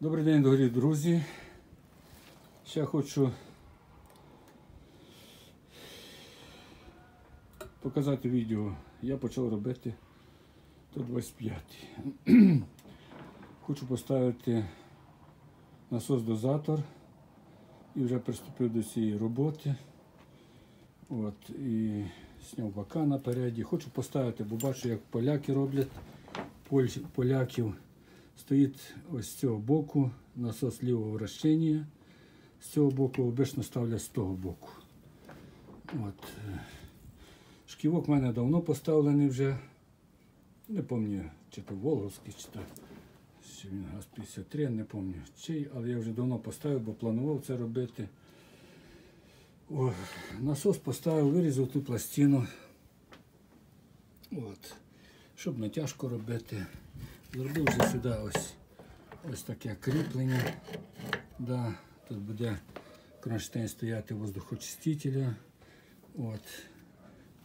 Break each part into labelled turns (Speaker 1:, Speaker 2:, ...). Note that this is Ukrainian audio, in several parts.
Speaker 1: Добрий день, дорогі друзі. Ще хочу показати відео. Я почав робити 125. Хочу поставити насос-дозатор і вже приступив до цієї роботи. От, і зняв бока напереді. Хочу поставити, бо бачу, як поляки роблять. Поляків стоїть ось з цього боку насос лівого вращення. З цього боку обично ставлять з того боку. От. Шківок в мене давно поставлений вже. Не пам'ятаю, чи то Волговський, чи то чи він ГАЗ-53, не пам'ятаю чий, але я вже давно поставив, бо планував це робити. О, насос поставив, вирізав ту пластину. От. Щоб натяжку робити. Зробив вже сюди ось, ось таке кріплення. Да, тут буде кронштейн стояти воздухочистителя. От.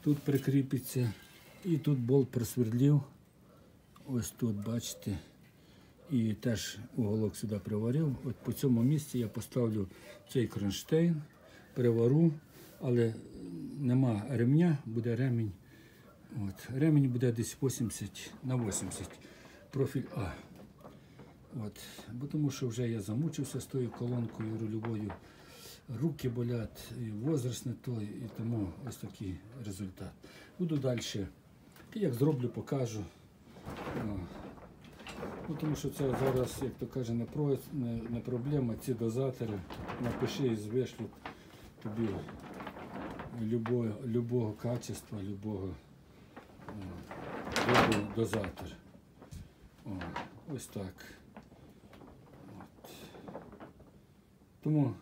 Speaker 1: Тут прикріпиться. І тут болт просвердлів. Ось тут, бачите. І теж уголок сюди приварив. От по цьому місці я поставлю цей кронштейн, привару, але нема ремня, буде ремінь. От. Ремінь буде десь 80 на 80. Профіль А. От. Бо тому що вже я замучився з тою колонкою рульовою. Руки болять, і возраст не той, і тому ось такий результат. Буду далі. Як зроблю, покажу. Ну, тому що це зараз, як то каже, не, про, не, не проблема. Ці дозатори напиши і звишлють тобі любого, любого качества, любого о, любий дозатор. О, ось так. От. Тому,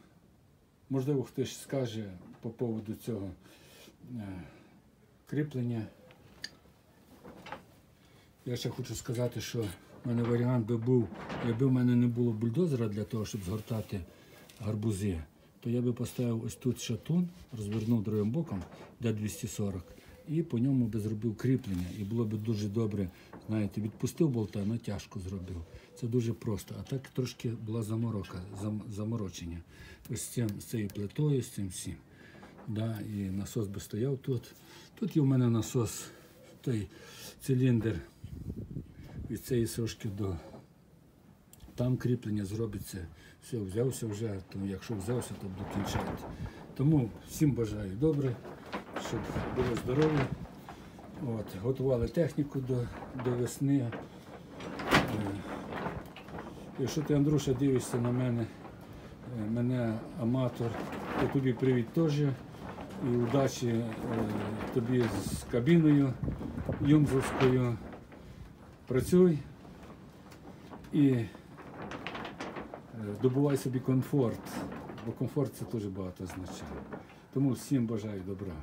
Speaker 1: можливо, хтось скаже по поводу цього е, кріплення. Я ще хочу сказати, що в мене варіант би був, якби в мене не було бульдозера для того, щоб згортати гарбузи, то я би поставив ось тут шатун, розвернув другим боком, де 240, і по ньому би зробив кріплення. І було б дуже добре, знаєте, відпустив болта, натяжку зробив. Це дуже просто. А так трошки була заморока, зам- заморочення. Ось цим, з цією плитою, з цим всім. Да, і насос би стояв тут. Тут є в мене насос, той циліндр від цієї сошки до там кріплення зробиться. Все, взявся вже, то якщо взявся, то буду кінчати. Тому всім бажаю добре, щоб були здорові. От, готували техніку до, до весни. Е, Якщо ти, Андрюша, дивишся на мене, е, мене аматор, то тобі привіт теж. І удачі е, тобі з кабіною юмзовською. Працюй і добувай собі комфорт, бо комфорт це дуже багато означає. Тому всім бажаю добра.